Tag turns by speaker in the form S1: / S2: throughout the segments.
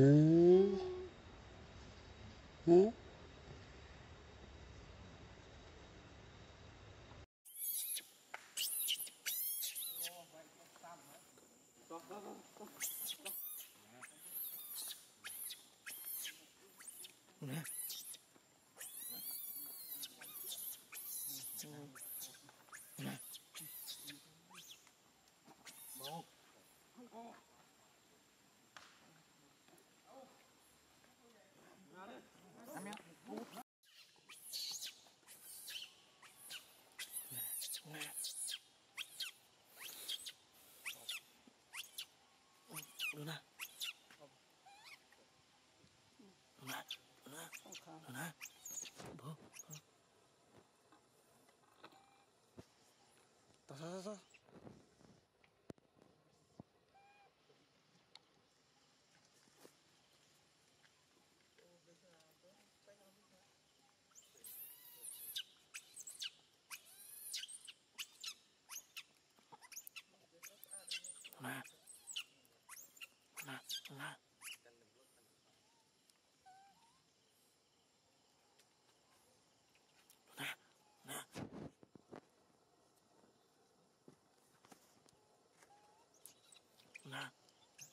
S1: 응? 응? 走走走走。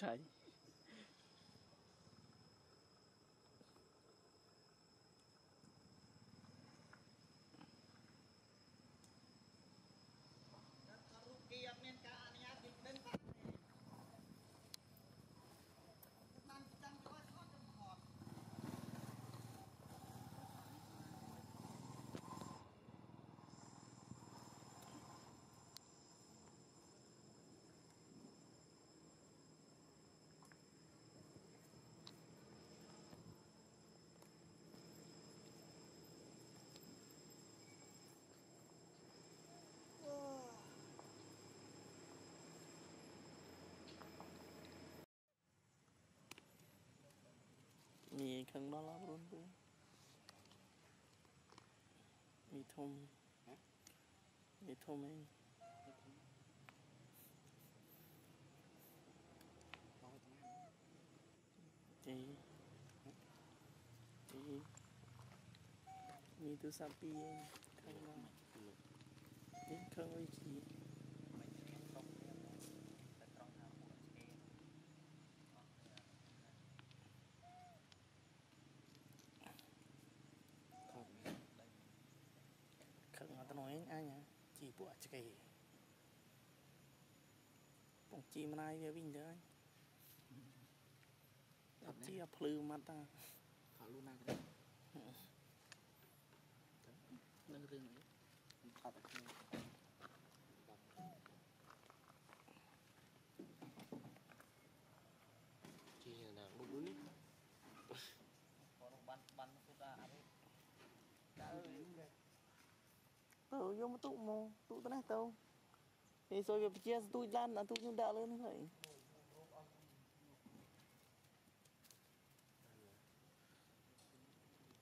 S1: ใช่ Khăn đó lắm luôn. Bố Mi thông Mi thông ấy Chị. Chị. Mi tu sapi ấy Khăn đó. Đến khăn với chị anya chỉ bộ chỉ cái bông chỉ mà nay về vinh ừ. đấy anh. Tập chỉ à phơi mặt ta
S2: thả luôn nào cái nâng rừng ấy. Thả tập trung
S3: chỉ là lúc đó
S2: còn ban ban chúng ta ăn đã
S1: ទៅយកមកទុកមកទុកទៅណាទៅនេះសួយវាជាស្ទូចឡានអត់ទូចខ្ញុំដាក់លើនេះហើយ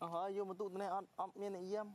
S1: អស់ហើយយកមកទុកទៅណាអត់អត់មានអ្នកយាម